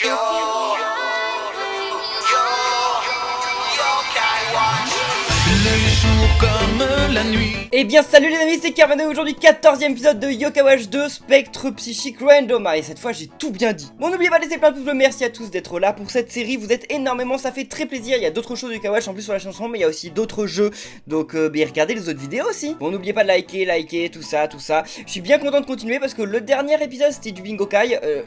Yo, la. Eh bien salut les amis, c'est Carvano aujourd'hui 14ème épisode de Yoka Watch 2 Spectre Psychique Random. Ah, Et cette fois j'ai tout bien dit. Bon n'oubliez pas de laisser plein de pouces bleus, merci à tous d'être là pour cette série Vous êtes énormément, ça fait très plaisir Il y a d'autres choses de Yoka Watch en plus sur la chanson Mais il y a aussi d'autres jeux. Donc euh, regardez les autres vidéos aussi. Bon n'oubliez pas de liker, liker, tout ça, tout ça. Je suis bien content de continuer parce que le dernier épisode c'était du Bingo Kai. Euh,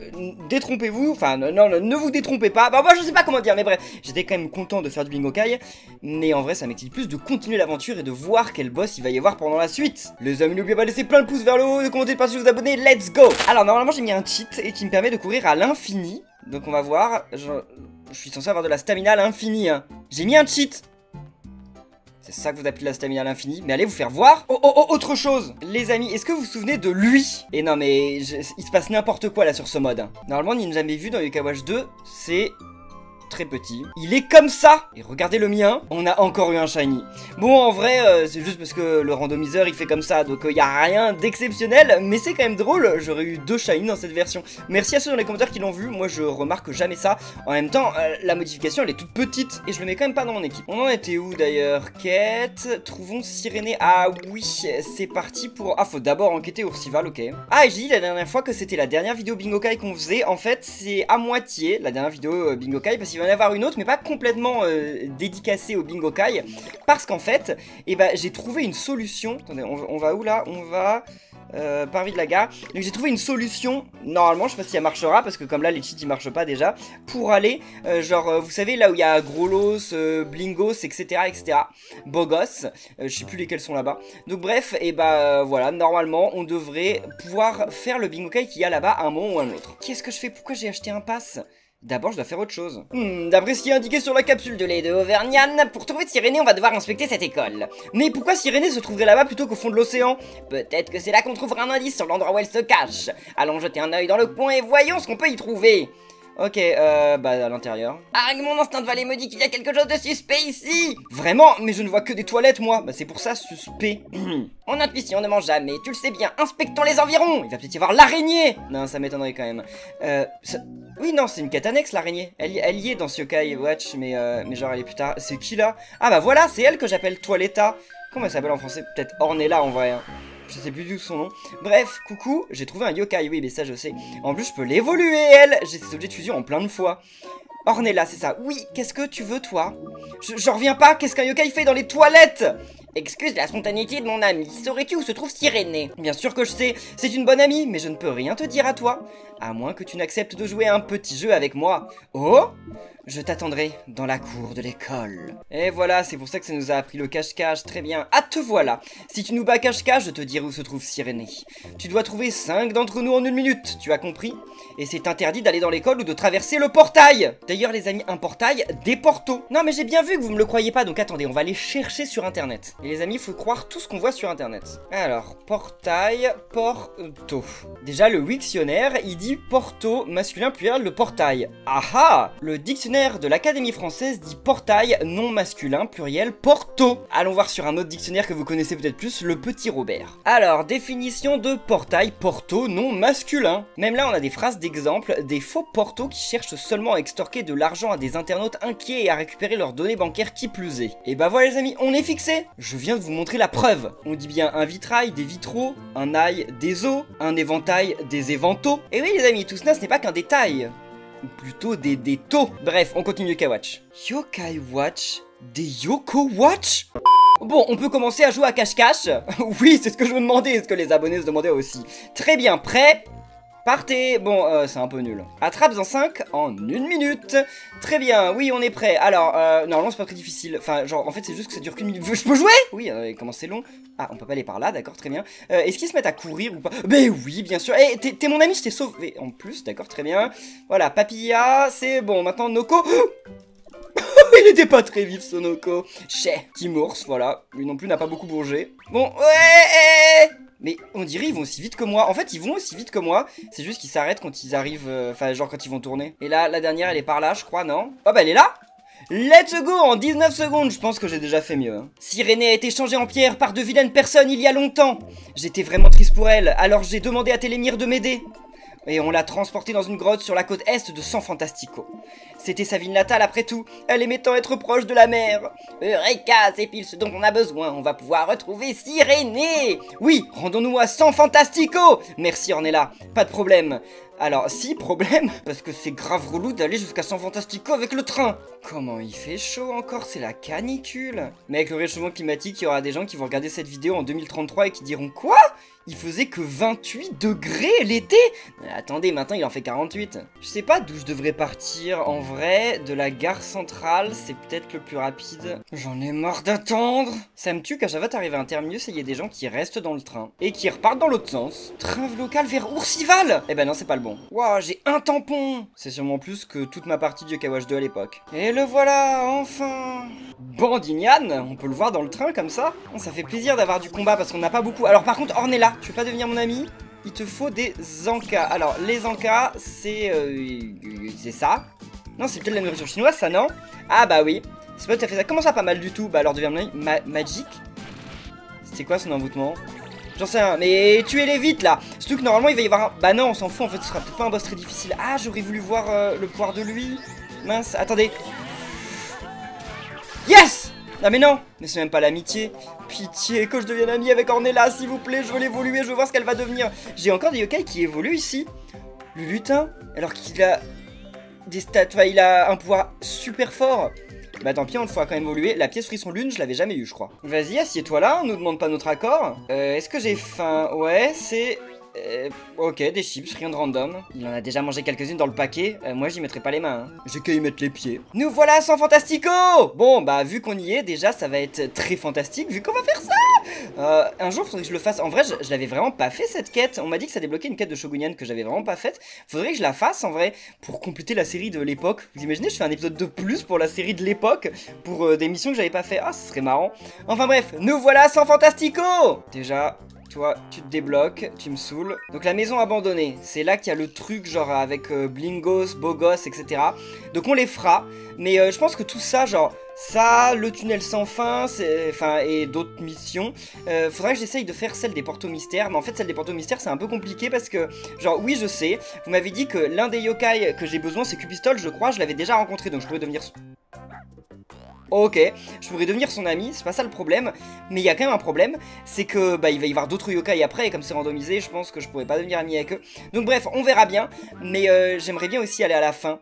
Détrompez-vous, enfin non, ne vous détrompez pas. Bah moi je sais pas comment dire mais bref J'étais quand même content de faire du Bingo Kai. Mais en vrai ça m'excite plus de continuer l'aventure et de voir quel il va y avoir pendant la suite les amis, n'oubliez pas de laisser plein de pouces vers le haut, de commenter, de passer, de vous abonner, let's go Alors, normalement, j'ai mis un cheat et qui me permet de courir à l'infini. Donc, on va voir. Je, suis censé avoir de la stamina à l'infini. Hein. J'ai mis un cheat c'est ça que vous appelez la stamina à l'infini. Mais allez vous faire voir. Oh, oh, oh, autre chose. Les amis, est-ce que vous vous souvenez de lui? Et non, mais il se passe n'importe quoi là sur ce mode. Normalement, il n'a jamais vu dans Yuka Watch 2. C'est très petit. Il est comme ça Et regardez le mien, on a encore eu un shiny. Bon, en vrai, euh, c'est juste parce que le randomiseur, il fait comme ça, donc il euh, y a rien d'exceptionnel, mais c'est quand même drôle, j'aurais eu deux shiny dans cette version. Merci à ceux dans les commentaires qui l'ont vu, moi je remarque jamais ça. En même temps, euh, la modification, elle est toute petite, et je le mets quand même pas dans mon équipe. On en était où d'ailleurs? Quête, trouvons Sirénée. Ah oui, c'est parti pour... Ah, faut d'abord enquêter Ursival, ok. Ah, j'ai dit la dernière fois que c'était la dernière vidéo Bingo Kai qu'on faisait, en fait, c'est à moitié la dernière vidéo Bingo Kai, parce qu'il va en avoir une autre, mais pas complètement euh, dédicacée au Bingo Kai, parce qu'en fait, eh ben, j'ai trouvé une solution. Attendez, on, va où là? On va... Euh, de la gare. Donc j'ai trouvé une solution, normalement, je sais pas si elle marchera, parce que comme là les cheats ils marchent pas déjà, pour aller, euh, genre, euh, vous savez, là où il y a Grolos, euh, Blingos, etc., etc., Bogos, je sais plus lesquels sont là-bas. Donc bref, et bah voilà, normalement, on devrait pouvoir faire le bingo kai qu'il y a là-bas un moment ou un autre. Qu'est-ce que je fais? Pourquoi j'ai acheté un pass? D'abord, je dois faire autre chose. Hmm, D'après ce qui est indiqué sur la capsule de lait de Auvergnane, pour trouver Sirénée, on va devoir inspecter cette école. Mais pourquoi Sirénée se trouverait là-bas plutôt qu'au fond de l'océan? Peut-être que c'est là qu'on trouvera un indice sur l'endroit où elle se cache. Allons jeter un œil dans le coin et voyons ce qu'on peut y trouver. Ok, euh, bah à l'intérieur. Ah, mon instinct de valet me dit qu'il y a quelque chose de suspect ici Vraiment Mais je ne vois que des toilettes, moi Bah c'est pour ça, suspect. Mon intuition ne ment jamais, tu le sais bien, inspectons les environs Il va peut-être y avoir l'araignée Non, ça m'étonnerait quand même. Euh. Oui, non, c'est une quête annexe, l'araignée. Elle, elle y est dans Yokai Watch, mais, euh, mais genre elle est plus tard. C'est qui là? Ah bah voilà, c'est elle que j'appelle Toiletta. Comment elle s'appelle en français? Peut-être Ornella en vrai. Hein. Je sais plus du tout son nom. Bref, coucou, j'ai trouvé un yokai, oui, mais ça je sais. En plus, je peux l'évoluer, elle J'ai cet objet de fusion en plein de fois. Ornella, c'est ça. Oui, qu'est-ce que tu veux, toi? Je, je reviens pas, qu'est-ce qu'un yokai fait dans les toilettes? Excuse la spontanéité de mon ami, saurais-tu où se trouve Sirénée? Bien sûr que je sais, c'est une bonne amie, mais je ne peux rien te dire à toi. À moins que tu n'acceptes de jouer un petit jeu avec moi. Oh je t'attendrai dans la cour de l'école. Et voilà, c'est pour ça que ça nous a appris le cache-cache, très bien. Ah, te voilà Si tu nous bats cache-cache, je te dirai où se trouve Sirénée. Tu dois trouver 5 d'entre nous en une minute, tu as compris? Et c'est interdit d'aller dans l'école ou de traverser le portail D'ailleurs, les amis, un portail, des portos. Non, mais j'ai bien vu que vous me le croyez pas, donc attendez, on va aller chercher sur internet. Et les amis, faut croire tout ce qu'on voit sur internet. Alors, portail, porto. Déjà, le dictionnaire, il dit porto, masculin pluriel, le portail. Ah Le dictionnaire de l'Académie française dit portail non masculin pluriel porto. Allons voir sur un autre dictionnaire que vous connaissez peut-être plus, le petit Robert. Alors, définition de portail porto non masculin. Même là, on a des phrases d'exemple, des faux portos qui cherchent seulement à extorquer de l'argent à des internautes inquiets et à récupérer leurs données bancaires qui plus est. Et bah voilà les amis, on est fixé Je viens de vous montrer la preuve. On dit bien un vitrail, des vitraux, un ail, des os, un éventail, des éventaux. Et oui les amis, tout cela ce n'est pas qu'un détail ou plutôt des, des. Bref, on continue Yokai Watch. Yokai Watch Des Yoko Watch? Bon, on peut commencer à jouer à cache-cache. oui, c'est ce que je me demandais, ce que les abonnés se demandaient aussi. Très bien, prêt? Partez Bon, euh, c'est un peu nul. Attrape en 5 en une minute. Très bien, oui, on est prêt. Alors, euh, normalement, c'est pas très difficile. Enfin, genre, en fait, c'est juste que ça dure qu'une minute. Je peux jouer? Oui, euh, comment c'est long? Ah, on peut pas aller par là, d'accord, très bien. Euh, Est-ce qu'ils se mettent à courir ou pas? Ben oui, bien sûr. Eh, t'es mon ami, je t'ai sauvé. En plus, d'accord, très bien. Voilà, Papilla, c'est bon. Maintenant, Noko... Il était pas très vif, ce Noko. Chez, Timours, voilà. Lui non plus n'a pas beaucoup bougé. Bon, ouais mais on dirait ils vont aussi vite que moi. En fait, ils vont aussi vite que moi. C'est juste qu'ils s'arrêtent quand ils arrivent. euh, Enfin, genre quand ils vont tourner. Et là, la dernière, elle est par là, je crois, non? Oh, bah elle est là Let's go En 19 secondes, je pense que j'ai déjà fait mieux. Hein. Sirénée a été changée en pierre par de vilaines personnes il y a longtemps. J'étais vraiment triste pour elle, alors j'ai demandé à Télémire de m'aider. Et on l'a transportée dans une grotte sur la côte est de San Fantastico. C'était sa ville natale après tout, elle aimait tant être proche de la mer. Eureka, c'est pile ce dont on a besoin, on va pouvoir retrouver Sirénée Oui, rendons-nous à San Fantastico Merci Ornella, pas de problème. Alors, si, problème, parce que c'est grave relou d'aller jusqu'à San Fantastico avec le train. Comment il fait chaud encore, c'est la canicule. Mais avec le réchauffement climatique, il y aura des gens qui vont regarder cette vidéo en 2033 et qui diront Quoi? Il faisait que 28 degrés l'été Attendez, maintenant il en fait 48. Je sais pas d'où je devrais partir. En vrai, de la gare centrale, c'est peut-être le plus rapide. J'en ai marre d'attendre Ça me tue qu'à chaque fois à un terminus et il y a des gens qui restent dans le train. Et qui repartent dans l'autre sens. Train local vers Oursival Eh ben non, c'est pas le bon. Waouh, j'ai un tampon C'est sûrement plus que toute ma partie de Kawash 2 à l'époque. Et le voilà, enfin Bandignan, on peut le voir dans le train comme ça. Ça fait plaisir d'avoir du combat parce qu'on n'a pas beaucoup. Alors par contre, Ornella, tu veux pas devenir mon ami? Il te faut des encas. Alors, les encas, c'est... Euh, c'est ça. Non, c'est peut-être la nourriture chinoise, ça, non? Ah, bah oui. C'est pas tout fait ça. Comment ça, pas mal du tout? Bah alors, deviens mon ami. Ma Magic C'était quoi son envoûtement? J'en sais rien, mais tuez-les vite là Surtout que normalement il va y avoir un... Bah non, on s'en fout, en fait ce sera peut-être pas un boss très difficile. Ah, j'aurais voulu voir euh, le pouvoir de lui. Mince, attendez. Yes Ah mais non Mais c'est même pas l'amitié. Pitié que je devienne ami avec Ornella, s'il vous plaît, je veux l'évoluer, je veux voir ce qu'elle va devenir. J'ai encore des yokai qui évoluent ici. Le lutin, alors qu'il a des stats, enfin, il a un pouvoir super fort. Bah tant pis, on le fera quand même évoluer. La pièce frisson lune, je l'avais jamais eu, je crois. Vas-y, assieds-toi là, on nous demande pas notre accord. Euh, est-ce que j'ai faim? Ouais, c'est euh, ok, des chips, rien de random. Il en a déjà mangé quelques-unes dans le paquet. Euh, moi, j'y mettrai pas les mains. Hein. J'ai qu'à y mettre les pieds. Nous voilà sans Fantastico Bon, bah, vu qu'on y est, déjà, ça va être très fantastique, vu qu'on va faire ça euh, Un jour, faudrait que je le fasse. En vrai, je, l'avais vraiment pas fait, cette quête. On m'a dit que ça débloquait une quête de Shogunyan que j'avais vraiment pas faite. Faudrait que je la fasse, en vrai, pour compléter la série de l'époque. Vous imaginez, je fais un épisode de plus pour la série de l'époque, pour des missions que j'avais pas fait. Ah, ce serait marrant. Enfin bref, nous voilà sans Fantastico Déjà, toi, tu te débloques, tu me saoules. Donc la maison abandonnée, c'est là qu'il y a le truc genre avec euh, Blingos, Bogos, etc. Donc on les fera. Mais euh, je pense que tout ça, genre ça, le tunnel sans fin, enfin et d'autres missions. Euh, faudrait que j'essaye de faire celle des portos mystères, mais en fait celle des portos mystères c'est un peu compliqué parce que, genre oui je sais, vous m'avez dit que l'un des yokai que j'ai besoin c'est Cupistol, je crois, je l'avais déjà rencontré donc je pourrais devenir Ok, je pourrais devenir son ami, c'est pas ça le problème, mais il y a quand même un problème, c'est que bah il va y avoir d'autres yokai après, et comme c'est randomisé, je pense que je pourrais pas devenir ami avec eux. Donc bref, on verra bien, mais euh, j'aimerais bien aussi aller à la fin.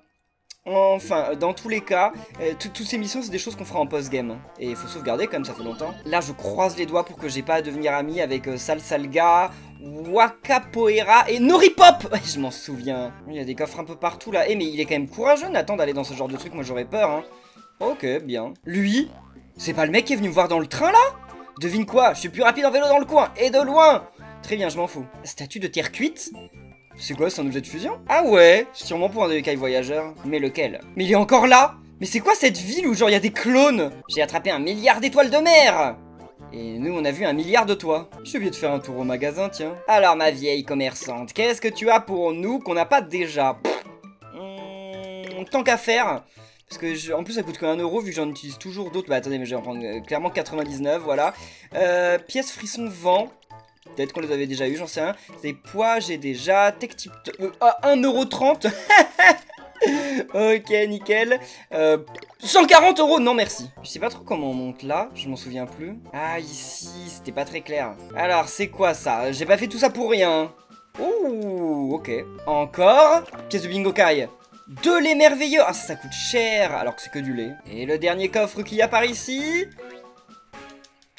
Enfin, dans tous les cas, euh, toutes ces missions, c'est des choses qu'on fera en post-game. Et il faut sauvegarder, comme ça fait longtemps. Là, je croise les doigts pour que j'ai pas à devenir ami avec euh, Salsalga, Wakapoera et Noripop Je m'en souviens. Il y a des coffres un peu partout, là. Eh, mais il est quand même courageux, Nathan, d'aller dans ce genre de truc. Moi, j'aurais peur, hein. Ok, bien. Lui C'est pas le mec qui est venu me voir dans le train, là? Devine quoi Je suis plus rapide en vélo dans le coin, et de loin Très bien, je m'en fous. Statue de terre cuite? C'est quoi, c'est un objet de fusion? Ah ouais Sûrement pour un écailles voyageur. Mais lequel? Mais il est encore là Mais c'est quoi cette ville où genre il y a des clones? J'ai attrapé un milliard d'étoiles de mer et nous, on a vu un milliard de toi. J'ai oublié de faire un tour au magasin, tiens. Alors, ma vieille commerçante, qu'est-ce que tu as pour nous qu'on n'a pas déjà? Hmm, Tant qu'à faire, parce que en plus ça coûte que 1 euro vu que j'en utilise toujours d'autres. Bah attendez mais je vais en prendre euh, clairement 99 voilà. Euh, pièces frisson vent. Peut-être qu'on les avait déjà eu, j'en sais rien. Des poids, j'ai déjà. Tech type. Euh, ah, 1,30€ Ok, nickel. Euh, 140 euros, non merci. Je sais pas trop comment on monte là, je m'en souviens plus. Ah, ici, c'était pas très clair. Alors, c'est quoi ça? J'ai pas fait tout ça pour rien. Ouh, ok. Encore? Pièce de bingo kai. De lait merveilleux Ah, ça, coûte cher, alors que c'est que du lait. Et le dernier coffre qu'il y a par ici?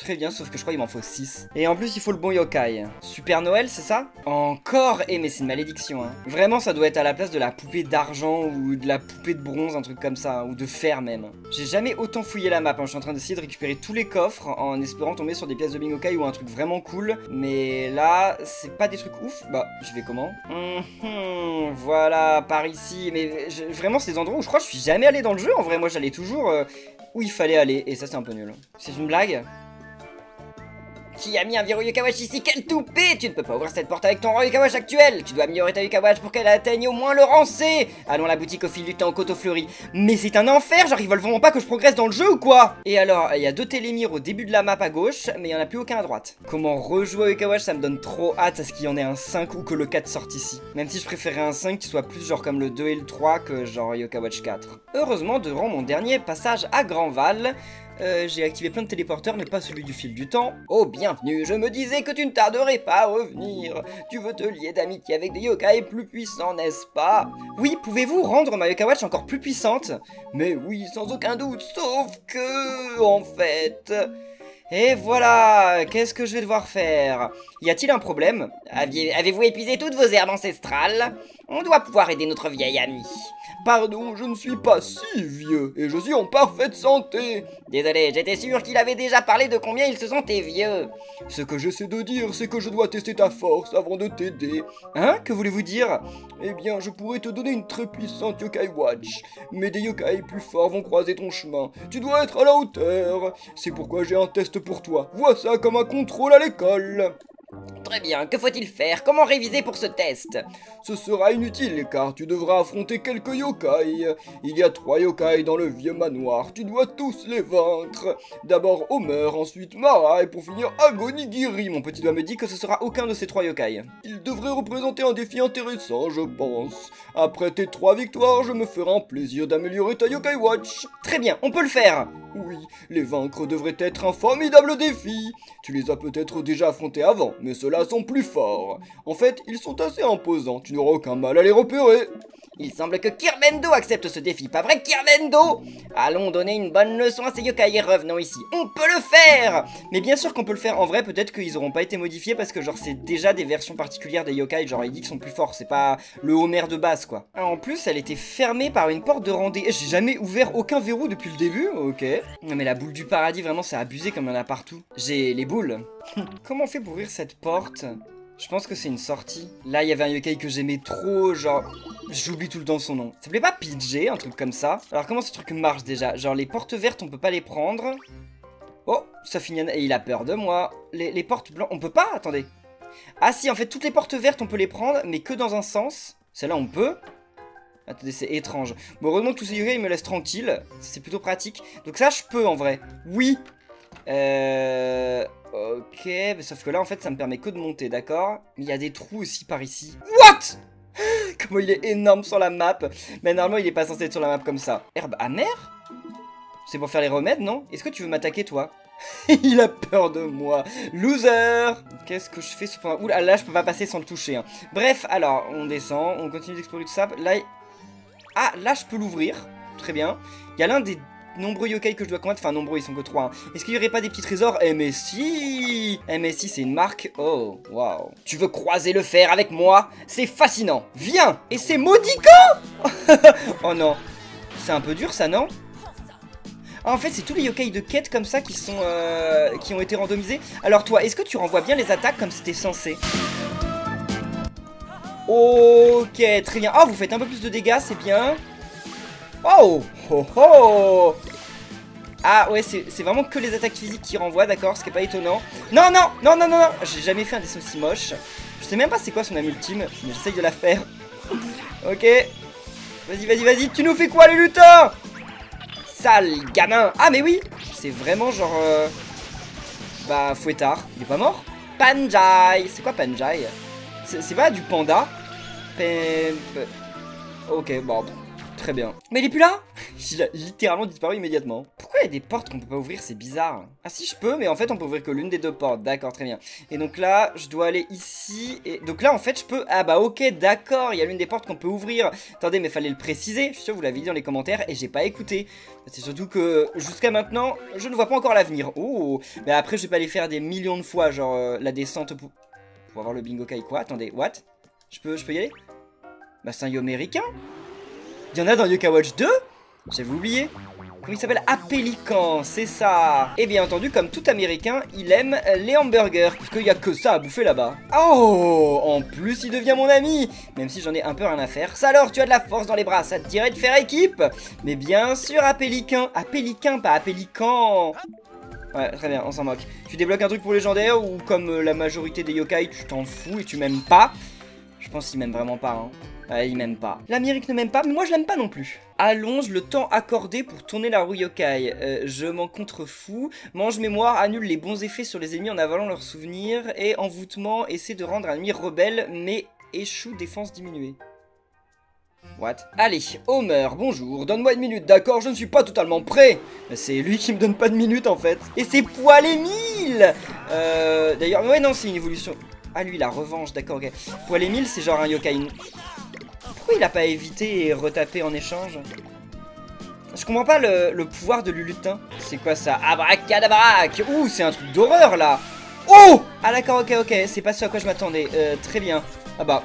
Très bien, sauf que je crois qu'il m'en faut 6. Et en plus, il faut le bon yokai. Super Noël, c'est ça? Encore Eh, mais c'est une malédiction, hein. Vraiment, ça doit être à la place de la poupée d'argent ou de la poupée de bronze, un truc comme ça, ou de fer même. J'ai jamais autant fouillé la map, hein. je suis en train d'essayer de récupérer tous les coffres en espérant tomber sur des pièces de Bingokai ou un truc vraiment cool. Mais là, c'est pas des trucs ouf. Bah, je vais comment? Hum, Voilà, par ici. Mais vraiment, c'est des endroits où je crois que je suis jamais allé dans le jeu. En vrai, moi, j'allais toujours euh, où il fallait aller. Et ça, c'est un peu nul. C'est une blague? Qui a mis un verrou Yokawash ici Quel toupet Tu ne peux pas ouvrir cette porte avec ton rang Yokawash actuel Tu dois améliorer ta Yokawash pour qu'elle atteigne au moins le rang C Allons à la boutique au fil du temps, Koto Fleury. Mais c'est un enfer, veulent vraiment pas que je progresse dans le jeu ou quoi? Et alors, il y a deux télémires au début de la map à gauche, mais il y en a plus aucun à droite. Comment rejouer au Yokawash, ça me donne trop hâte à ce qu'il y en ait un 5 ou que le 4 sorte ici? Même si je préférais un 5 qui soit plus genre comme le 2 et le 3 que genre Yoka Watch 4. Heureusement, durant mon dernier passage à Grandval, euh, j'ai activé plein de téléporteurs, mais pas celui du fil du temps. Oh, bienvenue, je me disais que tu ne tarderais pas à revenir. Tu veux te lier d'amitié avec des yokai plus puissants, n'est-ce pas? Oui, pouvez-vous rendre ma Yoka Watch encore plus puissante? Mais oui, sans aucun doute, sauf que... En fait... Et voilà, qu'est-ce que je vais devoir faire? Y a-t-il un problème? Avez-vous épuisé toutes vos herbes ancestrales? On doit pouvoir aider notre vieil ami. Pardon, je ne suis pas si vieux, et je suis en parfaite santé. Désolé, j'étais sûr qu'il avait déjà parlé de combien il se sentait vieux. Ce que j'essaie de dire, c'est que je dois tester ta force avant de t'aider. Hein Que voulez-vous dire? Eh bien, je pourrais te donner une très puissante Yokai Watch, mais des yokai plus forts vont croiser ton chemin. Tu dois être à la hauteur. C'est pourquoi j'ai un test pour toi. Vois ça comme un contrôle à l'école. Très bien, que faut-il faire? Comment réviser pour ce test? Ce sera inutile car tu devras affronter quelques yokai. Il y a trois yokai dans le vieux manoir, tu dois tous les vaincre. D'abord Homer, ensuite Mara et pour finir Agonigiri. Mon petit doigt me dit que ce sera aucun de ces trois yokai. Il devrait représenter un défi intéressant, je pense. Après tes trois victoires, je me ferai un plaisir d'améliorer ta yokai watch. Très bien, on peut le faire Oui, les vaincre devrait être un formidable défi. Tu les as peut-être déjà affrontés avant, mais ceux-là sont plus forts. En fait, ils sont assez imposants, tu n'auras aucun mal à les repérer. Il semble que Kirvendo accepte ce défi, pas vrai Kirvendo Allons donner une bonne leçon à ces yokai revenons ici. On peut le faire Mais bien sûr qu'on peut le faire en vrai, peut-être qu'ils auront pas été modifiés parce que genre c'est déjà des versions particulières des yokai, genre ils disent qu'ils sont plus forts, c'est pas le Homer de base quoi. en plus, elle était fermée par une porte de rendez. J'ai jamais ouvert aucun verrou depuis le début, ok. Non mais la boule du paradis, vraiment c'est abusé comme il y en a partout. J'ai les boules. Comment on fait pour ouvrir cette porte? Je pense que c'est une sortie. Là, il y avait un yokai que j'aimais trop, genre... J'oublie tout le temps son nom. Ça s'appelait pas PJ, un truc comme ça Alors, comment ce truc marche déjà? Genre, les portes vertes, on peut pas les prendre. Oh, ça finit... Et il a peur de moi. Les, portes blanches, on peut pas? Attendez. Ah si, en fait, toutes les portes vertes, on peut les prendre, mais que dans un sens. Celle-là, on peut. Attendez, c'est étrange. Bon, heureusement que tous ces yokai, ils me laissent tranquille. C'est plutôt pratique. Donc ça, je peux, en vrai. Oui Euh... Ok, sauf que là, en fait, ça me permet que de monter, d'accord? Mais il y a des trous aussi par ici. What? Comment il est énorme sur la map Mais normalement, il est pas censé être sur la map comme ça. Herbe amère? C'est pour faire les remèdes, non? Est-ce que tu veux m'attaquer, toi? Il a peur de moi. Loser Qu'est-ce que je fais sur... Oula, là, je peux pas passer sans le toucher. Hein. Bref, alors, on descend, on continue d'explorer tout ça. Là, ah, là, je peux l'ouvrir. Très bien. Il y a l'un des nombreux yokai que je dois combattre. Enfin, nombreux, ils sont que 3. Hein. Est-ce qu'il y aurait pas des petits trésors? Eh, mais si Eh, mais si, c'est une marque. Oh, waouh. Tu veux croiser le fer avec moi? C'est fascinant. Viens Et c'est maudicant Oh non. C'est un peu dur, ça, non? Ah, en fait, c'est tous les yokai de quête comme ça qui sont euh, qui ont été randomisés. Alors toi, est-ce que tu renvoies bien les attaques comme c'était censé? Ok, très bien. Oh, vous faites un peu plus de dégâts, c'est bien. Oh Oh oh Ah ouais, c'est vraiment que les attaques physiques qui renvoient, d'accord, ce qui est pas étonnant. Non, non, non, non, non, non J'ai jamais fait un dessin aussi moche. Je sais même pas c'est quoi son âme ultime, mais j'essaye de la faire. ok. Vas-y, vas-y, vas-y, tu nous fais quoi les lutins Sale gamin Ah mais oui C'est vraiment genre... Euh... Bah, Fouettard. Il est pas mort? Panjai C'est quoi Panjai? C'est pas du panda? Pen... Ok, bon, Très bien. Mais il est plus là Il a littéralement disparu immédiatement. Pourquoi il y a des portes qu'on peut pas ouvrir C'est bizarre. Ah si, je peux, mais en fait, on peut ouvrir que l'une des deux portes. D'accord, très bien. Et donc là, je dois aller ici. Et donc là, en fait, je peux... Ah bah ok, d'accord, il y a l'une des portes qu'on peut ouvrir. Attendez, mais fallait le préciser. Je suis sûr que vous l'avez dit dans les commentaires et j'ai pas écouté. C'est surtout que jusqu'à maintenant, je ne vois pas encore l'avenir. Oh Mais après, je vais pas aller faire des millions de fois, genre euh, la descente pour... avoir le bingo kai quoi. Attendez, what? Je peux, je peux y aller? Bah c'est un yo américain? Il y en a dans Yoka Watch 2 J'avais oublié. Comment il s'appelle? Apélican, c'est ça. Et bien entendu, comme tout américain, il aime les hamburgers, parce qu'il n'y a que ça à bouffer là-bas. Oh En plus, il devient mon ami Même si j'en ai un peu rien à faire. Ça alors, tu as de la force dans les bras, ça te dirait de faire équipe? Mais bien sûr, Apélican Apélican, pas Apélican Ouais, très bien, on s'en moque. Tu débloques un truc pour légendaire ou comme la majorité des yokai, tu t'en fous et tu m'aimes pas? Je pense qu'il m'aime vraiment pas, hein. Ouais, il m'aime pas. L'Amérique ne m'aime pas, mais moi je l'aime pas non plus. Allonge le temps accordé pour tourner la roue yokai? Euh, je m'en contrefous. Mange mémoire annule les bons effets sur les ennemis en avalant leurs souvenirs. Et envoûtement essaie de rendre un ennemi rebelle, mais échoue défense diminuée. What? Allez, Homer, bonjour, donne-moi une minute, d'accord? Je ne suis pas totalement prêt C'est lui qui me donne pas de minute en fait. Et c'est Poil Émile Euh... D'ailleurs, ouais non, c'est une évolution. Ah lui, la revanche, d'accord, ok. Poil Émile, c'est genre un yokai. Il a pas évité et retapé en échange Je comprends pas le, pouvoir de Lulutin. C'est quoi ça? Abracadabrac Ouh, c'est un truc d'horreur là Oh Ah d'accord, ok, ok, c'est pas ce à quoi je m'attendais. Euh, très bien. Ah bah...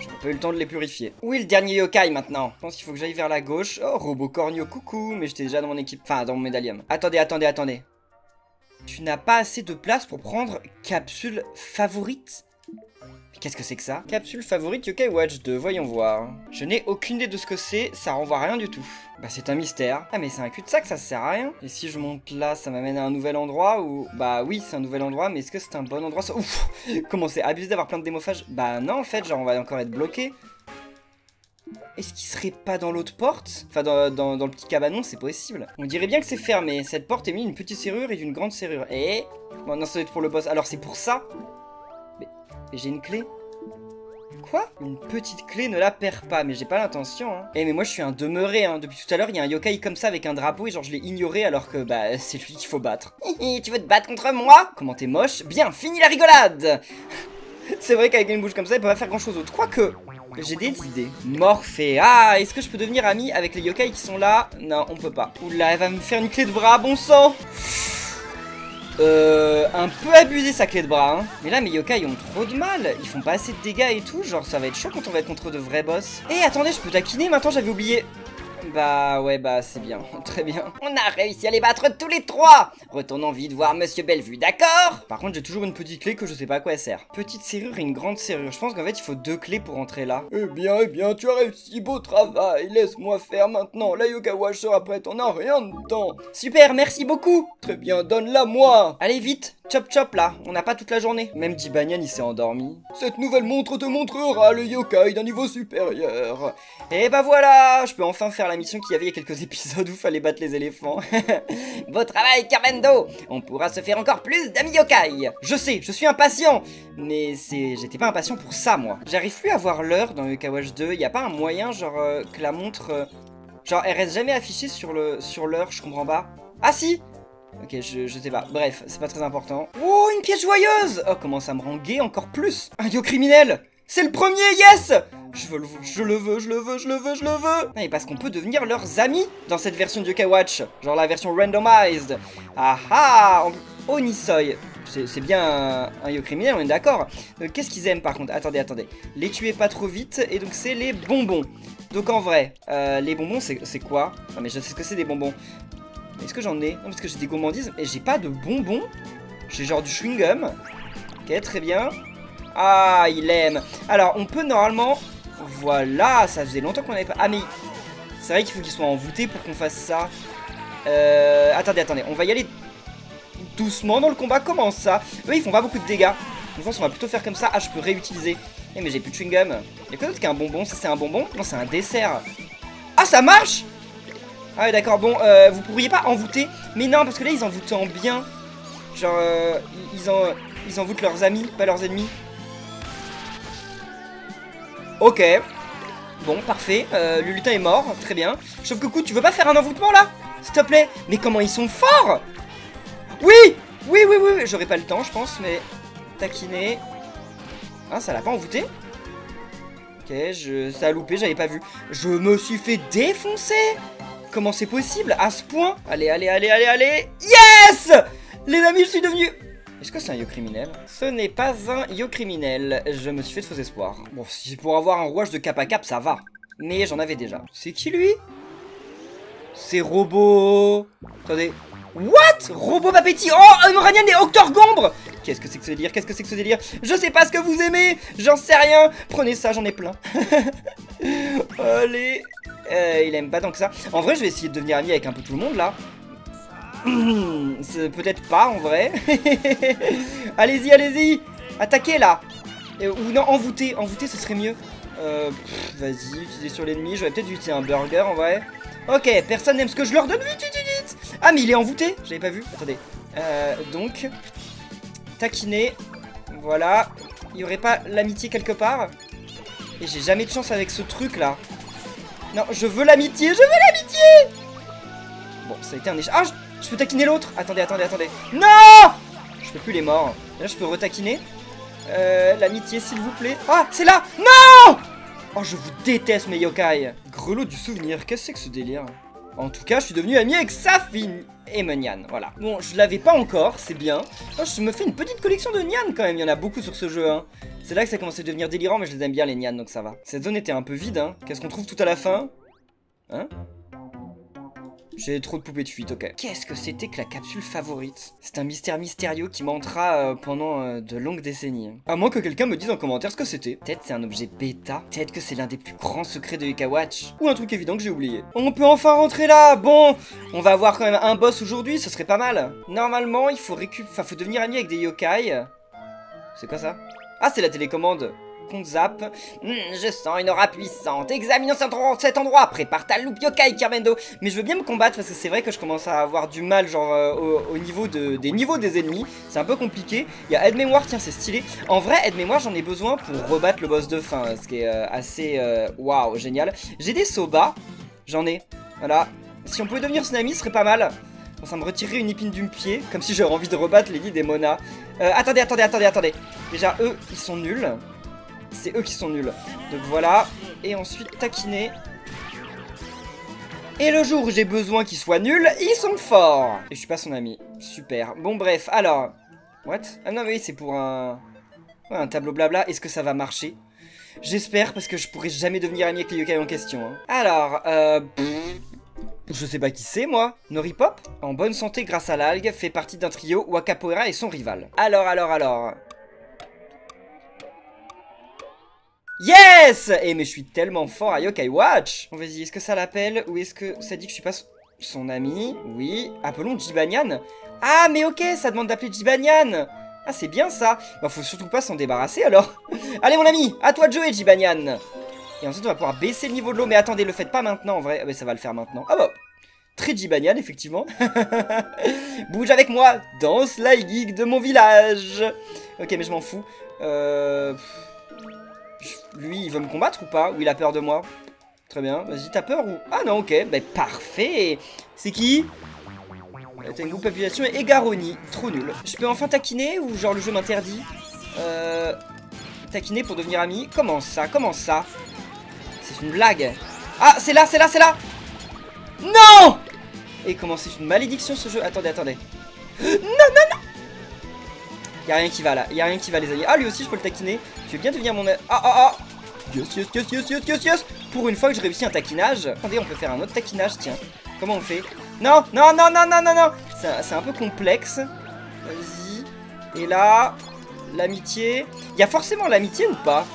J'ai pas eu le temps de les purifier. Où est le dernier yokai maintenant? Je pense qu'il faut que j'aille vers la gauche. Oh, robot cornio, coucou Mais j'étais déjà dans mon équipe. Enfin, dans mon médaillum. Attendez, attendez, attendez. Tu n'as pas assez de place pour prendre capsule favorite? Mais qu'est-ce que c'est que ça? Capsule favorite Yokai Watch 2, voyons voir. Je n'ai aucune idée de ce que c'est, ça renvoie à rien du tout. Bah c'est un mystère. Ah mais c'est un cul-de-sac, ça sert à rien. Et si je monte là, ça m'amène à un nouvel endroit ou... Bah oui, c'est un nouvel endroit, mais est-ce que c'est un bon endroit? Ouf Comment c'est abusé d'avoir plein de démophages? Bah non, en fait, genre on va encore être bloqué. Est-ce qu'il serait pas dans l'autre porte? Enfin, dans, le petit cabanon, c'est possible. On dirait bien que c'est fermé. Cette porte est mise d'une petite serrure et d'une grande serrure. Et... Bon, non, ça doit être pour le boss. Alors, c'est pour ça? J'ai une clé Quoi? Une petite clé ne la perd pas, mais j'ai pas l'intention, hein. Eh, mais moi, je suis un demeuré, hein. Depuis tout à l'heure, il y a un yokai comme ça avec un drapeau et genre, je l'ai ignoré alors que, bah, c'est lui qu'il faut battre. tu veux te battre contre moi? Comment t'es moche? Bien, fini la rigolade C'est vrai qu'avec une bouche comme ça, il peut pas faire grand chose d'autre. Quoique, j'ai des idées. Morphée. Ah, est-ce que je peux devenir ami avec les yokai qui sont là? Non, on peut pas. Oula, elle va me faire une clé de bras, bon sang Euh, un peu abusé sa clé de bras, hein. Mais là, mes yokai ont trop de mal. Ils font pas assez de dégâts et tout. Genre, ça va être chaud quand on va être contre de vrais boss. Et attendez, je peux taquiner maintenant, j'avais oublié. Bah ouais, bah c'est bien, très bien. On a réussi à les battre tous les trois Retournons vite voir Monsieur Bellevue, d'accord? Par contre, j'ai toujours une petite clé que je sais pas à quoi elle sert. Petite serrure et une grande serrure. Je pense qu'en fait, il faut deux clés pour entrer là. Eh bien, eh bien, tu as réussi, beau travail. Laisse-moi faire maintenant. La Yoka Watch sera prête en un rien de temps. Super, merci beaucoup Très bien, donne-la moi. Allez vite, chop chop là, on n'a pas toute la journée. Même Jibanyan il s'est endormi. Cette nouvelle montre te montrera le yokai d'un niveau supérieur. Et bah voilà, je peux enfin faire la mission qu'il y avait il y a quelques épisodes où fallait battre les éléphants. Beau travail Carvendo On pourra se faire encore plus d'amis yokai Je sais, je suis impatient Mais c'est... j'étais pas impatient pour ça moi. J'arrive plus à voir l'heure dans Yokai Watch 2, y a pas un moyen genre euh, que la montre... euh, genre elle reste jamais affichée sur le sur l'heure, je comprends pas. Ah si Ok, je, je sais pas. Bref, c'est pas très important. Oh, une pièce joyeuse Oh, comment ça me rend gay encore plus Un yo criminel C'est le premier, yes je veux le, je le veux, je le veux, je le veux, je le veux Et parce qu'on peut devenir leurs amis dans cette version de Yokai Watch. Genre la version randomized. Ah ah Onisoy. C'est bien un, un criminel, on est d'accord. Euh, Qu'est-ce qu'ils aiment par contre? Attendez, attendez. Les tuer pas trop vite, et donc c'est les bonbons. Donc en vrai, euh, les bonbons c'est quoi? Ah mais je sais ce que c'est des bonbons. Est-ce que j'en ai? Non, parce que j'ai des gourmandises, mais j'ai pas de bonbons. J'ai genre du chewing-gum. Ok, très bien. Ah, il aime. Alors, on peut normalement... Voilà, ça faisait longtemps qu'on avait pas... Ah, mais... C'est vrai qu'il faut qu'ils soient envoûtés pour qu'on fasse ça. Euh... Attendez, attendez. On va y aller doucement dans le combat. Comment ça Eux, ils font pas beaucoup de dégâts. Je pense qu'on va plutôt faire comme ça. Ah, je peux réutiliser. Eh, mais j'ai plus de chewing-gum. Y'a quoi d'autre qu'un bonbon? Ça, c'est un bonbon? Non, c'est un dessert. Ah, ça marche ah ouais d'accord, bon, euh, vous pourriez pas envoûter Mais non, parce que là, ils envoûtent en bien. Genre, euh, ils en, ils envoûtent leurs amis, pas leurs ennemis. Ok. Bon, parfait. Euh, le lutin est mort, très bien. Sauf que, coup, tu veux pas faire un envoûtement, là? S'il te plaît. Mais comment ils sont forts! Oui Oui, oui, oui. J'aurais pas le temps, je pense, mais... Taquiner. Ah, ça l'a pas envoûté? Ok, je... ça a loupé, j'avais pas vu. Je me suis fait défoncer! Comment c'est possible? À ce point? Allez, allez, allez, allez, allez! Yes! Les amis, je suis devenu... Est-ce que c'est un yo criminel? Ce n'est pas un yo criminel. Je me suis fait de faux espoirs. Bon, si pour avoir un rouage de cap à cap, ça va. Mais j'en avais déjà. C'est qui lui? C'est Robo... Attendez. What? Robo Papetti Oh, Umranian et Octor Gombre Qu'est-ce que c'est que ce délire? Qu'est-ce que c'est que ce délire? Je sais pas ce que vous aimez J'en sais rien Prenez ça, j'en ai plein. Allez euh, Il aime pas tant que ça. En vrai, je vais essayer de devenir ami avec un peu tout le monde, là. Peut-être pas en vrai. allez-y, allez-y Attaquez là Ou non, envoûter, envoûter ce serait mieux. Euh, Vas-y, utiliser sur l'ennemi, j'aurais peut-être utiliser un burger en vrai. Ok, personne n'aime ce que je leur donne, vite, vite, vite Ah mais il est envoûté J'avais pas vu, attendez. Euh, donc, taquiner, voilà. Il y aurait pas l'amitié quelque part Et j'ai jamais de chance avec ce truc là. Non, je veux l'amitié, je veux l'amitié Bon, ça a été un échec. Ah, je, je peux taquiner l'autre Attendez, attendez, attendez. Non Je peux plus les morts. Là, je peux retaquiner. Euh, l'amitié, s'il vous plaît. Ah, c'est là Non Oh, je vous déteste, mes yokai. Grelot du souvenir, qu'est-ce que c'est que ce délire En tout cas, je suis devenu ami avec Safin et Menyan, voilà. Bon, je l'avais pas encore, c'est bien. Oh, je me fais une petite collection de Nyan quand même, il y en a beaucoup sur ce jeu, hein. C'est là que ça commence à devenir délirant, mais je les aime bien les Nyan, donc ça va. Cette zone était un peu vide, hein. Qu'est-ce qu'on trouve tout à la fin Hein j'ai trop de poupées de fuite, ok. Qu'est-ce que c'était que la capsule favorite? C'est un mystère mystérieux qui m'entra euh, pendant euh, de longues décennies. À moins que quelqu'un me dise en commentaire ce que c'était. Peut-être c'est un objet bêta. Peut-être que c'est l'un des plus grands secrets de Yuka Watch. Ou un truc évident que j'ai oublié. On peut enfin rentrer là Bon, on va avoir quand même un boss aujourd'hui, ce serait pas mal. Normalement, il faut récup... Enfin, faut devenir ami avec des yokai. C'est quoi ça? Ah, c'est la télécommande. Zap. Hmm, je sens une aura puissante. Examinons cet endroit. Prépare ta loupe yokai, Kirmendo. Mais je veux bien me combattre parce que c'est vrai que je commence à avoir du mal, genre euh, au, au niveau de, des niveaux des ennemis. C'est un peu compliqué. Il y a aide-mémoire, tiens, c'est stylé. En vrai, aide-mémoire, j'en ai besoin pour rebattre le boss de fin, ce qui est euh, assez euh, waouh, génial. J'ai des soba, j'en ai. Voilà. Si on pouvait devenir son ami, ce serait pas mal. Ça me retirerait une épine du pied, comme si j'aurais envie de rebattre les lits des Mona. Euh, attendez, attendez, attendez, attendez. Déjà, eux, ils sont nuls. C'est eux qui sont nuls. Donc voilà. Et ensuite, taquiner. Et le jour où j'ai besoin qu'ils soient nuls, ils sont forts. Et je suis pas son ami. Super. Bon, bref, alors. What? Ah non, oui, c'est pour un... ouais, un tableau blabla. Est-ce que ça va marcher? J'espère, parce que je pourrais jamais devenir ami avec les yokai en question. hein. Alors, euh... je sais pas qui c'est, moi. Noripop En bonne santé grâce à l'algue, fait partie d'un trio où Capoeira est son rival. Alors, alors, alors... Yes! Eh mais je suis tellement fort à Yokai Watch. Bon vas-y, est-ce que ça l'appelle ou est-ce que ça dit que je suis pas son ami? Oui, appelons Jibanyan. Ah mais ok, ça demande d'appeler Jibanyan Ah c'est bien ça. Bah faut surtout pas s'en débarrasser alors. Allez mon ami, à toi de jouer Jibanyan Et ensuite on va pouvoir baisser le niveau de l'eau, mais attendez, le faites pas maintenant en vrai. Ah bah ça va le faire maintenant. Ah bah Très Jibanyan effectivement. Bouge avec moi. Danse la geek de mon village. Ok mais je m'en fous. Euh... Lui, il veut me combattre ou pas Ou il a peur de moi. Très bien, vas-y, t'as peur ou... Ah non, ok, bah parfait. C'est qui? Euh, T'as une groupe population et Garoni, trop nul. Je peux enfin taquiner ou genre le jeu m'interdit? Euh... Taquiner pour devenir ami? Comment ça? Comment ça? C'est une blague. Ah, c'est là, c'est là, c'est là! Non! Et comment c'est une malédiction ce jeu? Attendez, attendez. Non, non, non Y'a rien qui va là, y'a rien qui va les alliés. Ah lui aussi je peux le taquiner. Tu veux bien devenir mon... Ah ah ah Yes yes yes yes yes yes yes Pour une fois que je réussis un taquinage. Attendez on peut faire un autre taquinage tiens. Comment on fait? Non non non non non non non C'est un peu complexe. Vas-y. Et là... L'amitié... Y a forcément l'amitié ou pas?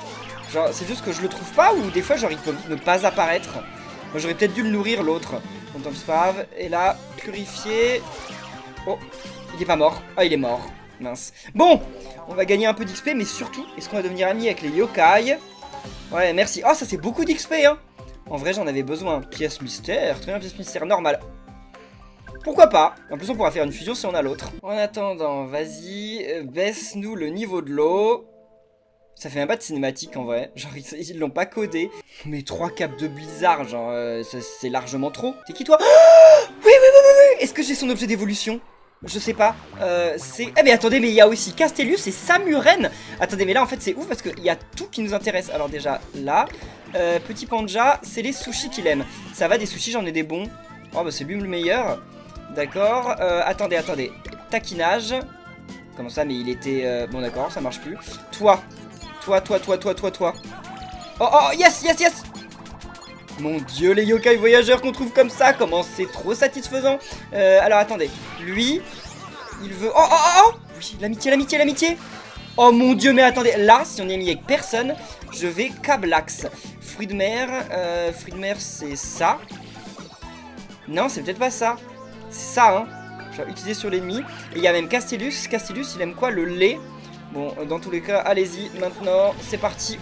Genre c'est juste que je le trouve pas ou des fois genre il peut ne pas apparaître. Moi j'aurais peut-être dû le nourrir l'autre. Bon c'est pas. Et là, purifier... Oh, il est pas mort. Ah il est mort. Mince. Bon, on va gagner un peu d'XP, mais surtout, est-ce qu'on va devenir amis avec les yokai? Ouais, merci. Oh, ça c'est beaucoup d'XP, hein En vrai, j'en avais besoin. Pièce mystère, très bien, pièce mystère normale. Pourquoi pas? En plus, on pourra faire une fusion si on a l'autre. En attendant, vas-y, euh, baisse-nous le niveau de l'eau. Ça fait même pas de cinématique en vrai. Genre, ils l'ont pas codé. Mais trois caps de blizzard, genre, euh, c'est largement trop. T'es qui toi? Oui, oui, oui, oui, oui Est-ce que j'ai son objet d'évolution? Je sais pas, euh, c'est... Eh mais attendez, mais il y a aussi Castellus et Samuren. Attendez, mais là en fait c'est ouf parce qu'il y a tout qui nous intéresse. Alors déjà, là, euh, Petit Panja, c'est les sushis qu'il aime. Ça va, des sushis, j'en ai des bons. Oh bah c'est lui le meilleur. D'accord, euh, attendez, attendez. Taquinage. Comment ça, mais il était... Bon d'accord, ça marche plus. Toi, toi, toi, toi, toi, toi, toi. Oh, oh, yes, yes, yes mon dieu, les yokai voyageurs qu'on trouve comme ça, comment c'est trop satisfaisant. Euh, alors attendez, lui, il veut... Oh, oh, oh, oh Oui, l'amitié, l'amitié, l'amitié Oh mon dieu, mais attendez, là, si on est mis avec personne, je vais Kablax. Fruit de mer, euh, fruit de mer, c'est ça. Non, c'est peut-être pas ça. C'est ça, hein. Genre utiliser sur l'ennemi. Et il y a même Castellus. Castellus, il aime quoi? Le lait. Bon, dans tous les cas, allez-y. Maintenant, c'est parti.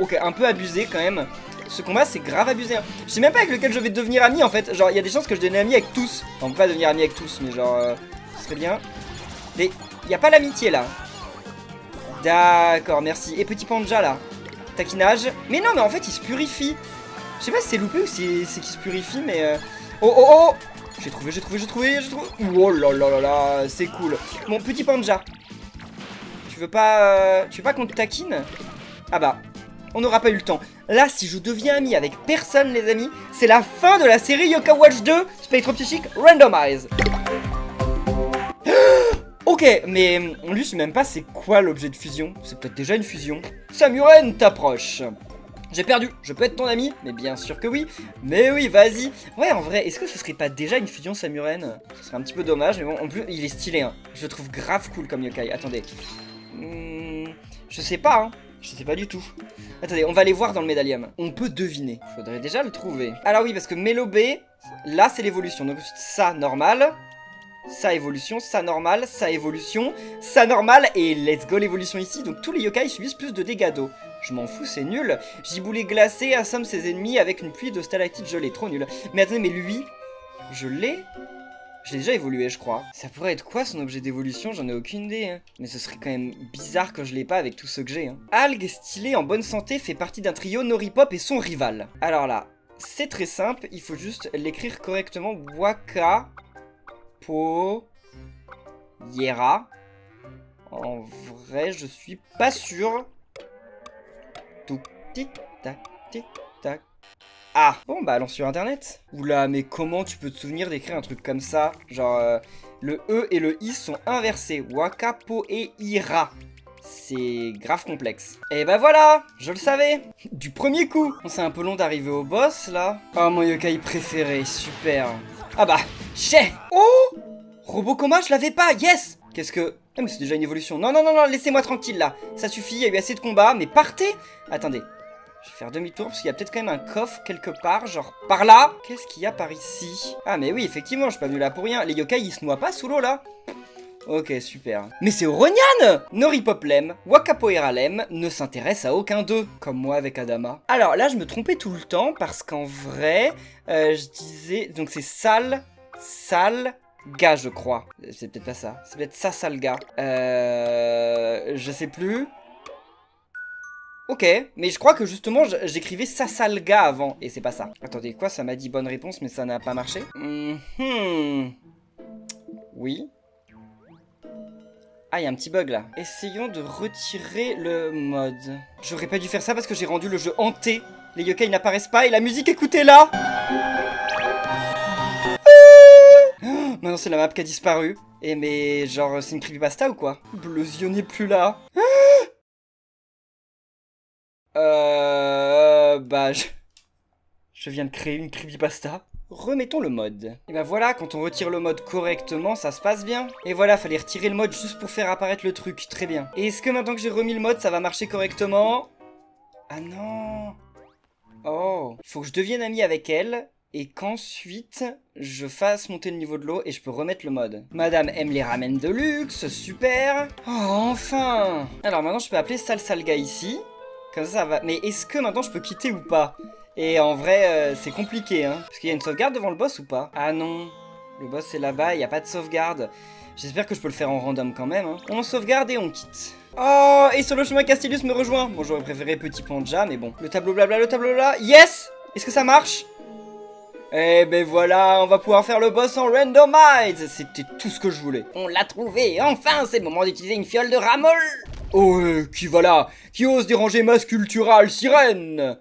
Ok, un peu abusé quand même. Ce combat, c'est grave abusé. Hein. Je sais même pas avec lequel je vais devenir ami en fait. Genre, il y a des chances que je devienne ami avec tous. Enfin, pas devenir ami avec tous, mais genre, euh, ce serait bien. Mais il y a pas l'amitié là. D'accord, merci. Et petit panja là. Taquinage. Mais non, mais en fait, il se purifie. Je sais pas si c'est loupé ou si c'est qu'il se purifie, mais. Euh... Oh oh oh J'ai trouvé, j'ai trouvé, j'ai trouvé, j'ai trouvé. Oh là là là là, c'est cool. Mon petit panja. Tu veux pas. Euh... Tu veux pas qu'on te taquine? Ah bah, on n'aura pas eu le temps. Là, si je deviens ami avec personne, les amis, c'est la fin de la série Yoka Watch 2 Spectre Psychique Randomize. ok, mais on lui sait même pas c'est quoi l'objet de fusion. C'est peut-être déjà une fusion. Samuren t'approche. J'ai perdu, je peux être ton ami Mais bien sûr que oui Mais oui, vas-y Ouais, en vrai, est-ce que ce serait pas déjà une fusion Samuren? Ce serait un petit peu dommage, mais bon, en plus, il est stylé, hein. Je le trouve grave cool comme yokai. Attendez. Hmm, je sais pas, hein. Je sais pas du tout. Attendez, on va aller voir dans le médaillum. On peut deviner. Faudrait déjà le trouver. Alors oui, parce que Mélobé, là c'est l'évolution. Donc ça, normal. Ça, évolution. Ça, normal. Ça, évolution. Ça, normal. Et let's go l'évolution ici. Donc tous les yokai subissent plus de dégâts d'eau. Je m'en fous, c'est nul. Giboulé glacé assomme ses ennemis avec une pluie de stalactites gelées. Trop nul. Mais attendez, mais lui, je l'ai j'ai déjà évolué, je crois. Ça pourrait être quoi son objet d'évolution? J'en ai aucune idée. Hein. Mais ce serait quand même bizarre que je l'ai pas avec tout ce que j'ai. Hein. Algue stylé en bonne santé fait partie d'un trio Noripop et son rival. Alors là, c'est très simple. Il faut juste l'écrire correctement. Waka Po Yera. En vrai, je suis pas sûr. Tout tac tic ah Bon bah allons sur internet. Oula mais comment tu peux te souvenir d'écrire un truc comme ça? Genre euh, le E et le I sont inversés. Wakapo et Ira. C'est grave complexe. Et bah voilà, je le savais, du premier coup. c'est un peu long d'arriver au boss là. Oh mon yokai préféré, super. Ah bah, chais Oh Robocoma, je l'avais pas, yes Qu'est-ce que... Ah mais c'est déjà une évolution. Non, non, non, non, laissez-moi tranquille là. Ça suffit, il y a eu assez de combats, mais partez Attendez, je vais faire demi-tour parce qu'il y a peut-être quand même un coffre quelque part, genre par là. Qu'est-ce qu'il y a par ici? Ah mais oui, effectivement, je suis pas venu là pour rien. Les yokai, ils se noient pas sous l'eau là Ok, super. Mais c'est Oronian Noripop l'aime, Wakapoera l'aime, ne s'intéresse à aucun d'eux, comme moi avec Adama. Alors là, je me trompais tout le temps, parce qu'en vrai, euh, je disais... Donc c'est sale, sale, gars, je crois. C'est peut-être pas ça. C'est peut-être ça, sale gars. Euh... Je sais plus. Ok, mais je crois que justement j'écrivais Sasalga avant, et c'est pas ça. Attendez, quoi Ça m'a dit bonne réponse, mais ça n'a pas marché -hmm. Oui. Ah, il y a un petit bug là. Essayons de retirer le mode. J'aurais pas dû faire ça parce que j'ai rendu le jeu hanté. Les yokai n'apparaissent pas et la musique, écoutez là oh Maintenant c'est la map qui a disparu. Et mais genre c'est une creepypasta ou quoi? Bleu n'est plus là. Euh... Bah, je... je viens de créer une creepypasta. Remettons le mode. Et bah voilà, quand on retire le mode correctement, ça se passe bien. Et voilà, fallait retirer le mode juste pour faire apparaître le truc. Très bien. Et est-ce que maintenant que j'ai remis le mode, ça va marcher correctement? Ah non Oh Faut que je devienne ami avec elle et qu'ensuite je fasse monter le niveau de l'eau et je peux remettre le mode. Madame aime les ramen de luxe, super Oh, enfin Alors maintenant je peux appeler Salsalga ici. Comme ça, va. Mais est-ce que maintenant je peux quitter ou pas? Et en vrai, euh, c'est compliqué, hein. Parce qu'il y a une sauvegarde devant le boss ou pas? Ah non. Le boss est là-bas, il n'y a pas de sauvegarde. J'espère que je peux le faire en random quand même. Hein. On sauvegarde et on quitte. Oh, et sur le chemin Castellus me rejoint. Bon, j'aurais préféré Petit Panja, mais bon. Le tableau blabla, le tableau là. Yes Est-ce que ça marche? Eh ben voilà, on va pouvoir faire le boss en randomize. C'était tout ce que je voulais. On l'a trouvé, enfin, c'est le moment d'utiliser une fiole de ramol. Oh, euh, qui va là? Qui ose déranger ma sculpturale sirène?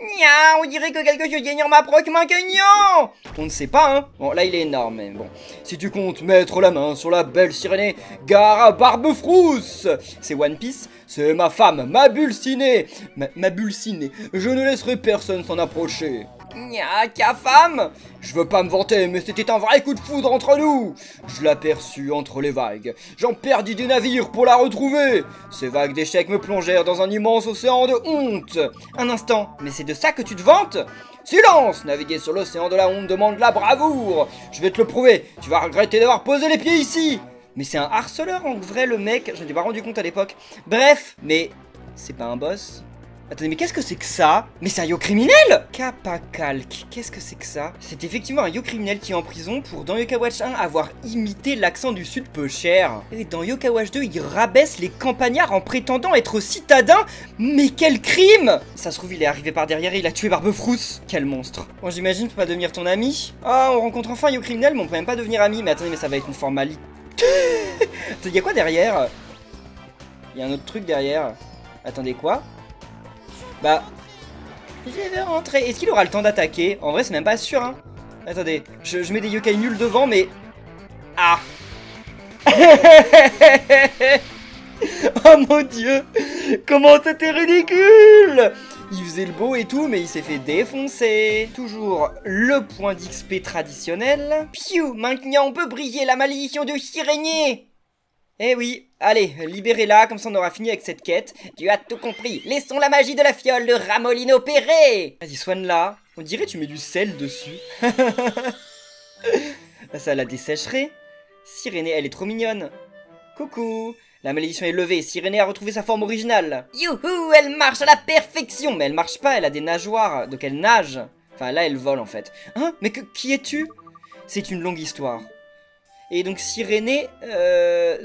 Nya, on dirait que quelque chose gagne ma proc que On ne sait pas, hein. Bon, là, il est énorme, mais bon. Si tu comptes mettre la main sur la belle sirène gare à Barbefrousse C'est One Piece, c'est ma femme, ma bulle ciné Ma, ma bulle ciné, je ne laisserai personne s'en approcher Nya, femme. Je veux pas me vanter, mais c'était un vrai coup de foudre entre nous. Je l'aperçus entre les vagues. J'en perdis des navires pour la retrouver. Ces vagues d'échecs me plongèrent dans un immense océan de honte. Un instant, mais c'est de ça que tu te vantes? Silence! Naviguer sur l'océan de la honte demande la bravoure. Je vais te le prouver, tu vas regretter d'avoir posé les pieds ici. Mais c'est un harceleur en vrai le mec, je m'étais pas rendu compte à l'époque. Bref, mais c'est pas un boss Attendez, mais qu'est-ce que c'est que ça? Mais c'est un yo criminel! Kappa Kalk, qu'est-ce que c'est que ça? C'est effectivement un yo criminel qui est en prison pour, dans Yoka Watch 1, avoir imité l'accent du sud peu cher. Et dans Yoka Watch 2, il rabaisse les campagnards en prétendant être citadin. Mais quel crime! Ça se trouve, il est arrivé par derrière et il a tué Barbefrousse Quel monstre! Bon, j'imagine, tu peux pas devenir ton ami. Ah, on rencontre enfin un yo criminel, mais on peut même pas devenir ami. Mais attendez, mais ça va être une formalité. Il y a quoi derrière? Y a un autre truc derrière. Attendez, quoi? Bah, je vais rentrer. Est-ce qu'il aura le temps d'attaquer? En vrai, c'est même pas sûr, hein. Attendez, je, mets des yokai nuls devant, mais... Ah Oh mon dieu Comment c'était ridicule Il faisait le beau et tout, mais il s'est fait défoncer. Toujours le point d'XP traditionnel. Piou Maintenant, on peut briller la malédiction de Sirénier eh oui, allez, libérez-la, comme ça on aura fini avec cette quête. Tu as tout compris, laissons la magie de la fiole de Ramoline opérer Vas-y, soigne-la. On dirait tu mets du sel dessus. ça la dessécherait. Sirénée, elle est trop mignonne. Coucou La malédiction est levée, Sirénée a retrouvé sa forme originale. Youhou, elle marche à la perfection Mais elle marche pas, elle a des nageoires, donc elle nage. Enfin, là, elle vole en fait. Hein? Mais que, qui es-tu? C'est une longue histoire. Et donc Sirénée euh,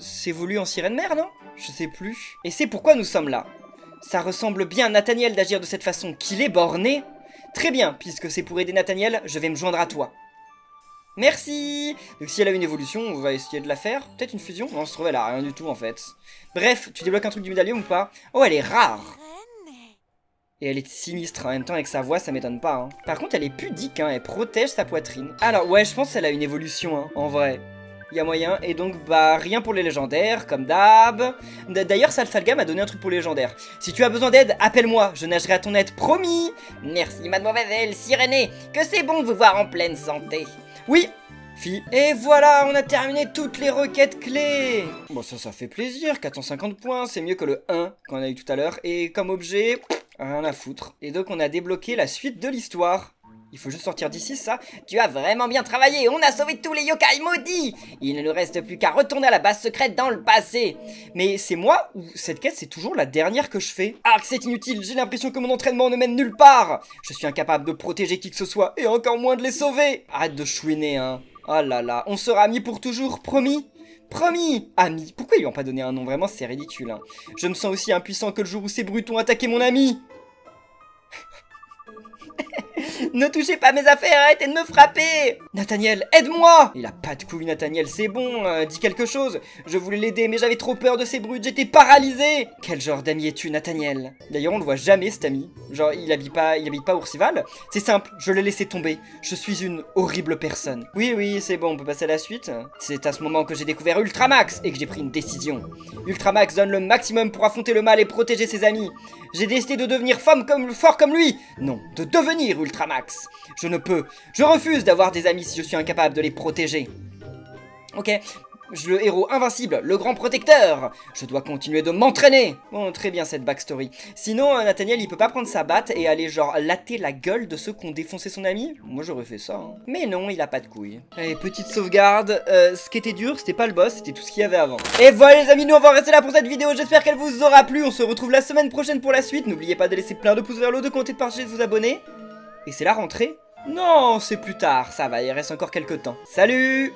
s'évolue en sirène mère, non? Je sais plus. Et c'est pourquoi nous sommes là. Ça ressemble bien à Nathaniel d'agir de cette façon qu'il est borné. Très bien, puisque c'est pour aider Nathaniel, je vais me joindre à toi. Merci Donc si elle a une évolution, on va essayer de la faire. Peut-être une fusion? Non, on se trouve, elle a rien du tout en fait. Bref, tu débloques un truc du médaillon ou pas? Oh, elle est rare et elle est sinistre en même temps avec sa voix, ça m'étonne pas. Hein. Par contre, elle est pudique, hein, elle protège sa poitrine. Alors ouais, je pense qu'elle a une évolution, hein, en vrai. Y a moyen, et donc bah rien pour les légendaires, comme d'hab. D'ailleurs, Salfalga m'a donné un truc pour les légendaires. Si tu as besoin d'aide, appelle-moi, je nagerai à ton aide, promis Merci mademoiselle Sirénée, que c'est bon de vous voir en pleine santé. Oui. Et voilà, on a terminé toutes les requêtes clés Bon ça, ça fait plaisir, 450 points, c'est mieux que le 1 qu'on a eu tout à l'heure. Et comme objet, Rien à foutre. Et donc on a débloqué la suite de l'histoire. Il faut juste sortir d'ici, ça. Tu as vraiment bien travaillé. On a sauvé tous les yokai maudits. Il ne nous reste plus qu'à retourner à la base secrète dans le passé. Mais c'est moi ou cette quête c'est toujours la dernière que je fais. Ah c'est inutile. J'ai l'impression que mon entraînement ne mène nulle part. Je suis incapable de protéger qui que ce soit et encore moins de les sauver. Arrête de chouiner hein. Oh là là. On sera amis pour toujours, promis Promis Ami Pourquoi ils lui ont pas donné un nom? Vraiment, c'est ridicule. Hein. Je me sens aussi impuissant que le jour où ces brutes ont attaqué mon ami ne touchez pas mes affaires, arrêtez de me frapper Nathaniel, aide-moi Il a pas de couilles, Nathaniel, c'est bon, euh, dis quelque chose. Je voulais l'aider, mais j'avais trop peur de ces brutes, j'étais paralysé Quel genre d'ami es-tu, Nathaniel? D'ailleurs, on le voit jamais, cet ami. Genre, il habite pas, il habite pas Oursival. C'est simple, je l'ai laissé tomber. Je suis une horrible personne. Oui, oui, c'est bon, on peut passer à la suite. C'est à ce moment que j'ai découvert Ultramax et que j'ai pris une décision. Ultramax donne le maximum pour affronter le mal et protéger ses amis. J'ai décidé de devenir femme comme, fort comme lui Non, de devenir Ultramax Je ne peux, je refuse d'avoir des amis si je suis incapable de les protéger. Ok, je le héros invincible, le grand protecteur Je dois continuer de m'entraîner Bon, très bien cette backstory. Sinon, euh, Nathaniel, il peut pas prendre sa batte et aller genre latter la gueule de ceux qui ont défoncé son ami? Moi, j'aurais fait ça. Hein. Mais non, il a pas de couilles. Allez, petite sauvegarde. Euh, ce qui était dur, c'était pas le boss, c'était tout ce qu'il y avait avant. Et voilà les amis, nous on va là pour cette vidéo. J'espère qu'elle vous aura plu. On se retrouve la semaine prochaine pour la suite. N'oubliez pas de laisser plein de pouces vers le haut, de compter, de partager, de vous abonner. Et c'est la rentrée? Non, c'est plus tard, ça va, il reste encore quelques temps. Salut